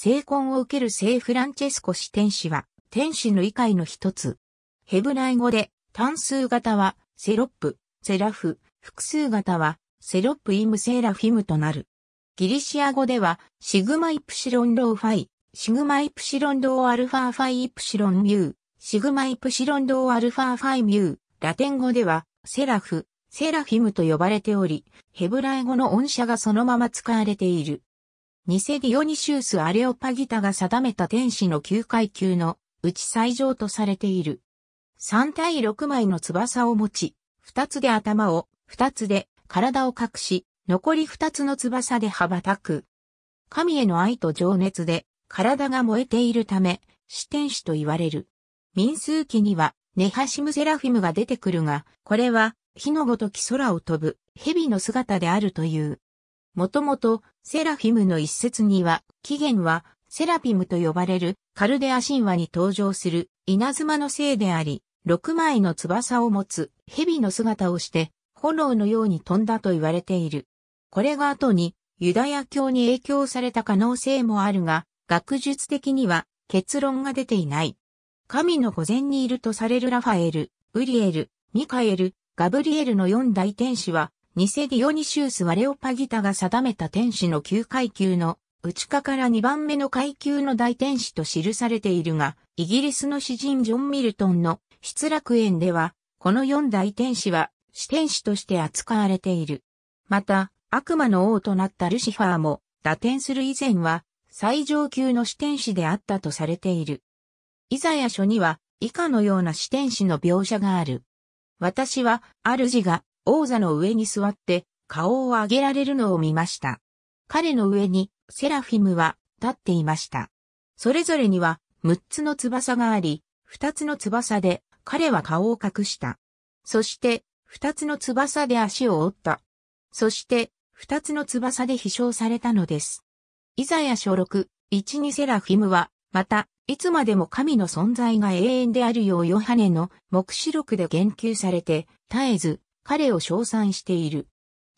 聖婚を受ける聖フランチェスコ司天使は、天使の異界の一つ。ヘブライ語で、単数型は、セロップ、セラフ、複数型は、セロップイムセーラフィムとなる。ギリシア語では、シグマイプシロンローファイ、シグマイプシロンドーアルファファイイプシロンミュー、シグマイプシロンドーアルファファイミュー、ラテン語では、セラフ、セラフィムと呼ばれており、ヘブライ語の音写がそのまま使われている。ニセディオニシウス・アレオパギタが定めた天使の9階級のうち最上とされている。3対6枚の翼を持ち、2つで頭を、2つで体を隠し、残り2つの翼で羽ばたく。神への愛と情熱で体が燃えているため、四天使と言われる。民数記には、ネハシムセラフィムが出てくるが、これは火のごとき空を飛ぶ蛇の姿であるという。もともとセラフィムの一節には、起源はセラピムと呼ばれるカルデア神話に登場する稲妻のせいであり、六枚の翼を持つ蛇の姿をして炎のように飛んだと言われている。これが後にユダヤ教に影響された可能性もあるが、学術的には結論が出ていない。神の御前にいるとされるラファエル、ウリエル、ミカエル、ガブリエルの四大天使は、ニセディオニシウス・ワレオパギタが定めた天使の9階級の内科から2番目の階級の大天使と記されているが、イギリスの詩人ジョン・ミルトンの失楽園では、この四大天使は四天使として扱われている。また、悪魔の王となったルシファーも、打点する以前は最上級の四天使であったとされている。イザヤ書には以下のような四天使の描写がある。私は、主が王座の上に座って顔を上げられるのを見ました。彼の上にセラフィムは立っていました。それぞれには6つの翼があり、2つの翼で彼は顔を隠した。そして2つの翼で足を折った。そして2つの翼で飛翔されたのです。イザヤ書6、1にセラフィムは、また、いつまでも神の存在が永遠であるようヨハネの目視録で言及されて、絶えず彼を称賛している。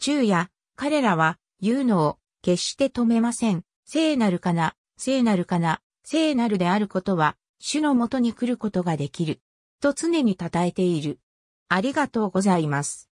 昼夜、彼らは言うのを決して止めません。聖なるかな、聖なるかな、聖なるであることは、主のもとに来ることができる。と常に称えている。ありがとうございます。